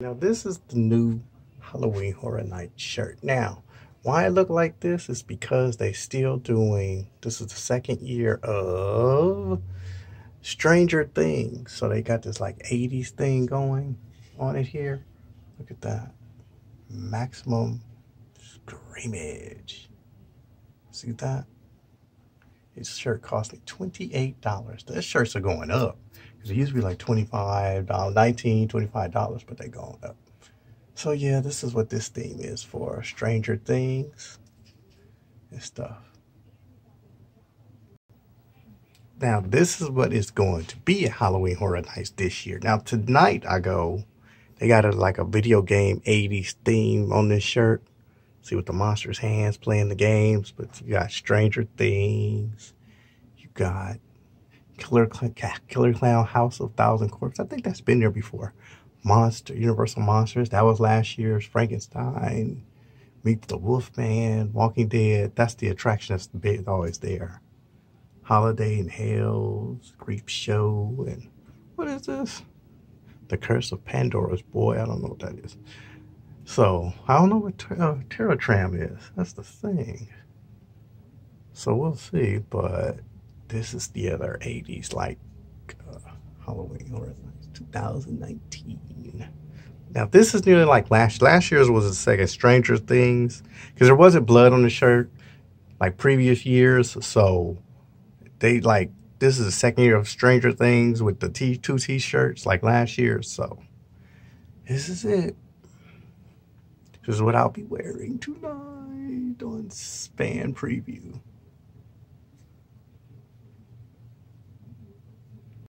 Now this is the new Halloween Horror Night shirt. Now, why it look like this is because they still doing, this is the second year of Stranger Things. So they got this like 80s thing going on it here. Look at that. Maximum Screamage. See that? This shirt cost me $28. These shirts are going up. Because it used to be like $25, $19, $25, but they're going up. So yeah, this is what this theme is for Stranger Things and stuff. Now, this is what is going to be at Halloween Horror Nights this year. Now, tonight I go, they got a, like a video game 80s theme on this shirt. See with the monster's hands playing the games, but you got Stranger Things. You got Killer, Killer Clown House of Thousand Corpses. I think that's been there before. Monster, Universal Monsters. That was last year's Frankenstein. Meet the Wolfman, Walking Dead. That's the attraction that's always there. Holiday in Hell's, Creepshow, and what is this? The Curse of Pandora's Box. I don't know what that is. So, I don't know what ter uh, Terror Tram is. That's the thing. So, we'll see, but this is the other 80s, like uh, Halloween or 2019. Now this is nearly like last last year's was the second Stranger Things because there wasn't blood on the shirt like previous years, so they like this is the second year of Stranger Things with the T two t-shirts like last year. So this is it. This is what I'll be wearing tonight on Span Preview.